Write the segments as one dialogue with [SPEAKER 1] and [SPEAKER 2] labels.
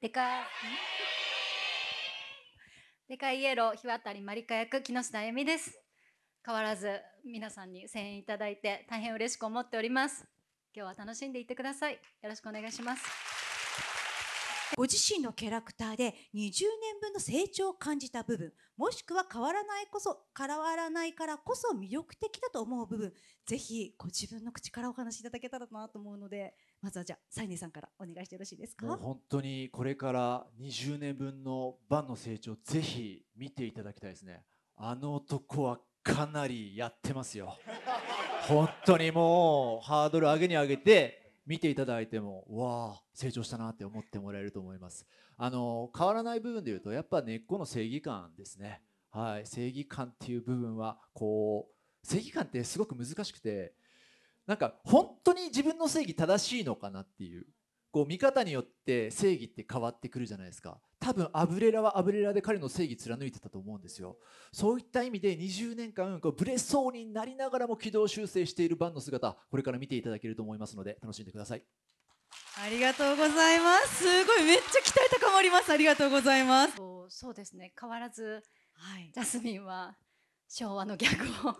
[SPEAKER 1] でか でかいイエロー日渡りマリカ役木下あゆみです。変わらず皆さんに声援いただいて大変嬉しく思っております。今日は楽しんでいってください。よろしくお願いします。
[SPEAKER 2] ご自身のキャラクターで20年分の成長を感じた部分もしくは変わらないこそ変わらないからこそ魅力的だと思う部分ぜひご自分の口からお話しいただけたらなと思うのでまずはじゃあサイネさんからお願いしてよろしいですか？
[SPEAKER 3] 本当にこれから20年分のバンの成長ぜひ見ていただきたいですね。あの男はかなりやってますよ。本当にもうハードル上げに上げて見ていただいてもわあ成長したなって思ってもらえると思います。あの変わらない部分でいうとやっぱ根っこの正義感ですね。はい正義感っていう部分はこう正義感ってすごく難しくてなんか本当に自分の正義正しいのかなっていうこう見方によって正義って変わってくるじゃないですか。多分アブレラはアブレラで彼の正義貫いてたと思うんですよ。そういった意味で20年間こうブレそうになりながらも軌道修正しているバンの姿これから見ていただけると思いますので楽しんでください。
[SPEAKER 2] ありがとうございます。すごいめっちゃ期待高まります。ありがとうございます。
[SPEAKER 1] そうそうですね。変わらず
[SPEAKER 2] はい。
[SPEAKER 1] ジャスミンは昭和のギャグを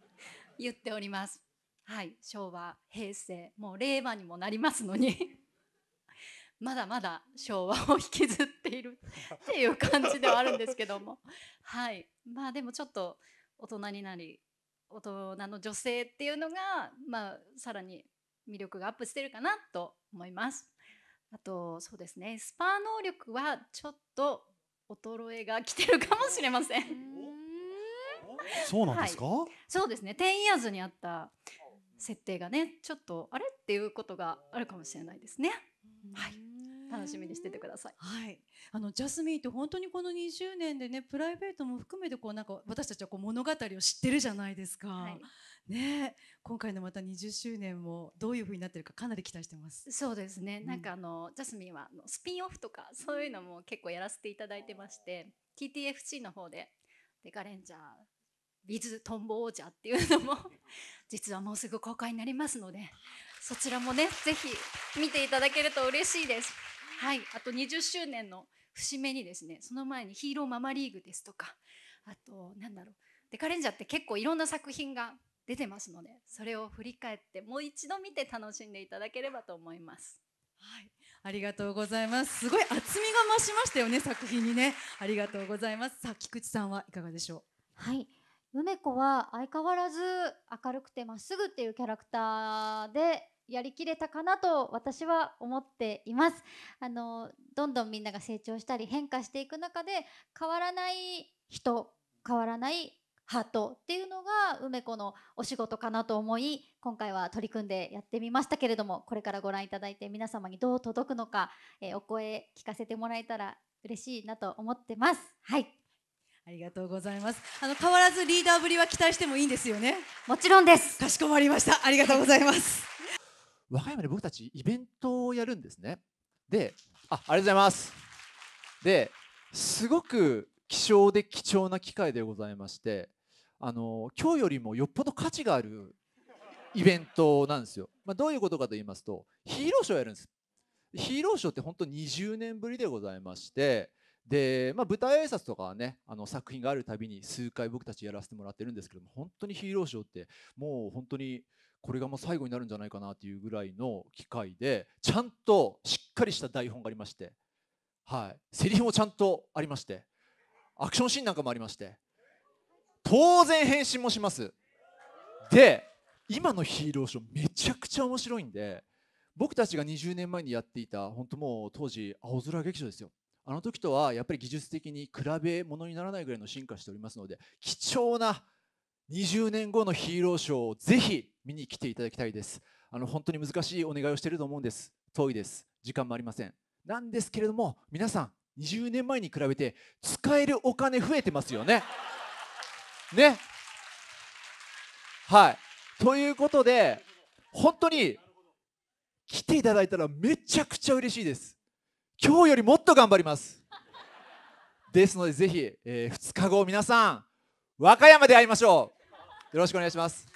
[SPEAKER 1] 言っております。はい。昭和平成もう令和にもなりますのにまだまだ昭和を引きずっている っていう感じではあるんですけども。はい。まあでもちょっと大人になり大人の女性っていうのがまあさらに魅力がアップしてるかなと思います。あとそうですね。スパ能力はちょっと衰えが来てるかもしれません。
[SPEAKER 4] そうなんですか、
[SPEAKER 1] そうですね。10 years にあった設定がねちょっとあれ？っていうことがあるかもしれないですねはい。楽しみにしててください。
[SPEAKER 2] はい、あのジャスミンって本当にこの20年でねプライベートも含めてこうなんか私たちはこう物語を知ってるじゃないですか。
[SPEAKER 1] はい。
[SPEAKER 2] ね。え今回のまた20周年もどういう風になってるかかなり期待してます。
[SPEAKER 1] そうですね、
[SPEAKER 2] うん。
[SPEAKER 1] なんかあのジャスミンはあのスピンオフとかそういうのも結構やらせていただいてまして TTFC の方で「デカレンジャー with トンボ王者」っていうのも 実はもうすぐ公開になりますのでそちらもねぜひ見ていただけると嬉しいです。はい、あと20周年の節目にですねその前に「ヒーローママリーグ」ですとかあとなんだろうデカレンジャーって結構いろんな作品が出てますのでそれを振り返ってもう一度見て楽しんでいただければと思います。
[SPEAKER 2] はい、ありがとうございます。すごい厚みが増しましたよね作品にね。ありがとうございます。さあ菊池さんはいかがでしょ
[SPEAKER 5] はい梅子は相変わらず明るくてまっすぐっていうキャラクターでやりきれたかなと私は思っていますあのどんどんみんなが成長したり変化していく中で変わらない人変わらないハートっていうのが梅子のお仕事かなと思い今回は取り組んでやってみましたけれどもこれからご覧いただいて皆様にどう届くのか、えーお声聞かせてもらえたら嬉しいなと思ってますはい、
[SPEAKER 2] う。ありがとうございます。あの変わらずリーダーぶりは期待してもいいんですよね。
[SPEAKER 5] もちろんです
[SPEAKER 2] かしこまりました。ありがとうございます。
[SPEAKER 3] 和歌山で僕たちイベントをやるんですね。であありがとうございます。ですごく希少で貴重な機会でございましてあの今日よりもよっぽど価値があるイベントなんですよ、まあ、どういうことかと言いますとヒーローショーやるんです。ヒーローショーって本当20年ぶりでございましてで、まあ、舞台挨拶とかはねあの作品があるたびに数回僕たちやらせてもらってるんですけども本当にヒーローショーってもう本当にこれがもう最後になるんじゃないかなっていうぐらいの機会でちゃんとしっかりした台本がありましてはい。セリフもちゃんとありましてアクションシーンなんかもありまして当然変身もします。で今のヒーローショーめちゃくちゃ面白いんで僕たちが20年前にやっていた本当もう当時青空劇場ですよ。あの時とはやっぱり技術的に比べ物にならないぐらいの進化しておりますので貴重な20年後のヒーローショーをぜひ見に来ていただきたいです。あの本当に難しいお願いをしていると思うんです。遠いです。時間もありません。なんですけれども皆さん20年前に比べて使えるお金増えてますよね。ね。はい。ということで本当に来ていただいたらめちゃくちゃ嬉しいです。今日よりもっと頑張ります。ですのでぜひ、え2日後皆さん和歌山で会いましょう。よろしくお願いします。